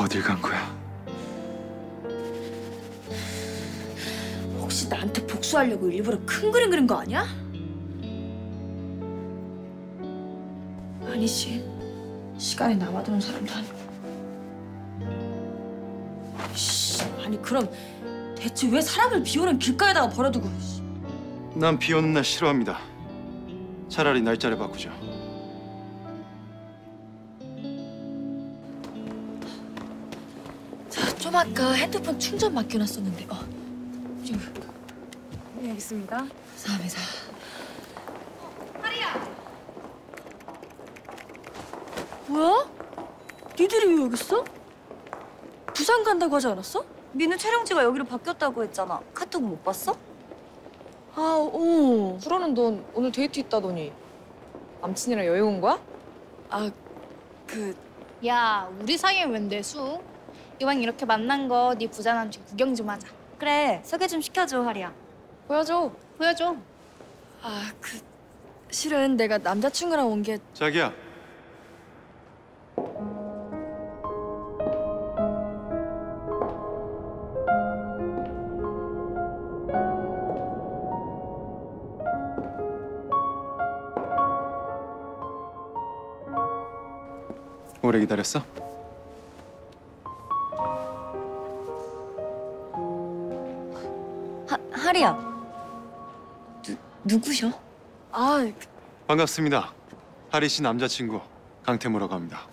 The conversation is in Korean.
어딜 간 거야? 혹시 나한테 복수하려고 일부러 큰 그림 그린 거 아니야? 아니지. 시간이 남아도는 사람도 아니고. 씨, 아니 그럼 대체 왜 사람을 비오는 길가에다가 버려두고? 씨. 난비 오는 날 싫어합니다. 차라리 날짜를 바꾸죠. 좀 아까 핸드폰 충전 맡겨놨었는데. 어. 지금 네, 여기 있습니다. 감사합니다. 뭐야? 니들이 왜 여기 있어? 부산 간다고 하지 않았어? 민우 촬영지가 여기로 바뀌었다고 했잖아. 카톡 못 봤어? 아, 어. 그러는 넌 오늘 데이트 있다더니 남친이랑 여행 온 거야? 아, 그 야, 우리 사이에 웬 내수? 이왕 이렇게 만난 거 네 부자 남친 구경 좀 하자. 그래, 소개 좀 시켜줘, 하리야. 보여줘. 보여줘. 아, 그 실은 내가 남자친구랑 온 게 자기야. 오래 기다렸어? 하, 하리야. 누, 누구셔? 아, 그, 반갑습니다. 하리 씨 남자친구 강태무라고 합니다.